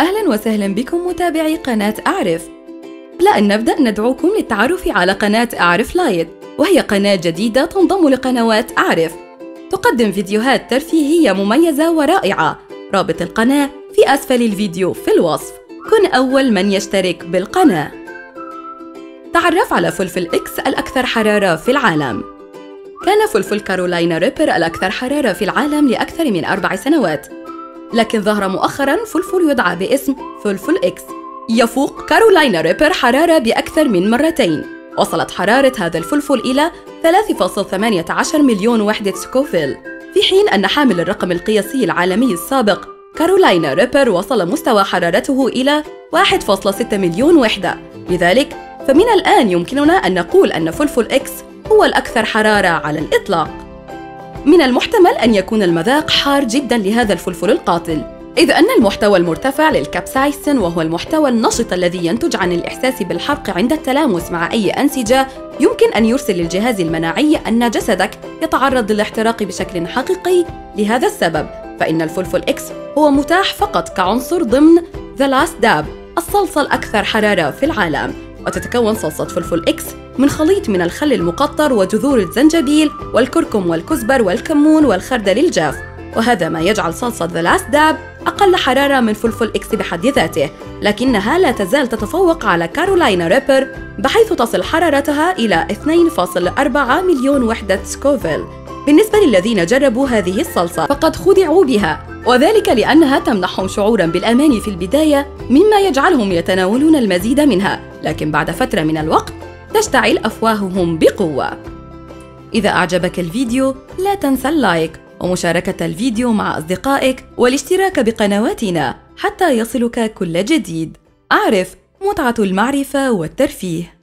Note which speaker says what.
Speaker 1: أهلا وسهلا بكم متابعي قناة أعرف. قبل أن نبدأ ندعوكم للتعرف على قناة أعرف لايت وهي قناة جديدة تنضم لقنوات أعرف. تقدم فيديوهات ترفيهية مميزة ورائعة. رابط القناة في أسفل الفيديو في الوصف. كن أول من يشترك بالقناة. تعرف على فلفل إكس الأكثر حرارة في العالم. كان فلفل كارولاينا ريبر الأكثر حرارة في العالم لأكثر من أربع سنوات. لكن ظهر مؤخرا فلفل يدعى باسم فلفل إكس. يفوق كارولاينا ريبر حرارة بأكثر من مرتين. وصلت حرارة هذا الفلفل إلى 3.18 مليون وحدة سكوفيل. في حين أن حامل الرقم القياسي العالمي السابق كارولاينا ريبر وصل مستوى حرارته إلى 1.6 مليون وحدة. لذلك فمن الآن يمكننا أن نقول أن فلفل إكس هو الأكثر حرارة على الإطلاق. من المحتمل أن يكون المذاق حار جدا لهذا الفلفل القاتل. إذ أن المحتوى المرتفع للكابسايسين وهو المحتوى النشط الذي ينتج عن الإحساس بالحرق عند التلامس مع أي أنسجة يمكن أن يرسل للجهاز المناعي أن جسدك يتعرض للاحتراق بشكل حقيقي لهذا السبب. فإن الفلفل إكس هو متاح فقط كعنصر ضمن The Last Dab الصلصة الأكثر حرارة في العالم. وتتكون صلصة فلفل إكس من خليط من الخل المقطر وجذور الزنجبيل والكركم والكزبر والكمون والخردل الجاف. وهذا ما يجعل صلصة The Last Dab أقل حرارة من فلفل إكس بحد ذاته لكنها لا تزال تتفوق على Carolina Reaper بحيث تصل حرارتها إلى 2.4 مليون وحدة سكوفيل. بالنسبة للذين جربوا هذه الصلصة فقد خدعوا بها وذلك لأنها تمنحهم شعورا بالأمان في البداية مما يجعلهم يتناولون المزيد منها لكن بعد فترة من الوقت تشتعل أفواههم بقوة. إذا أعجبك الفيديو لا تنسى اللايك ومشاركة الفيديو مع أصدقائك والاشتراك بقنواتنا حتى يصلك كل جديد. أعرف متعة المعرفة والترفيه.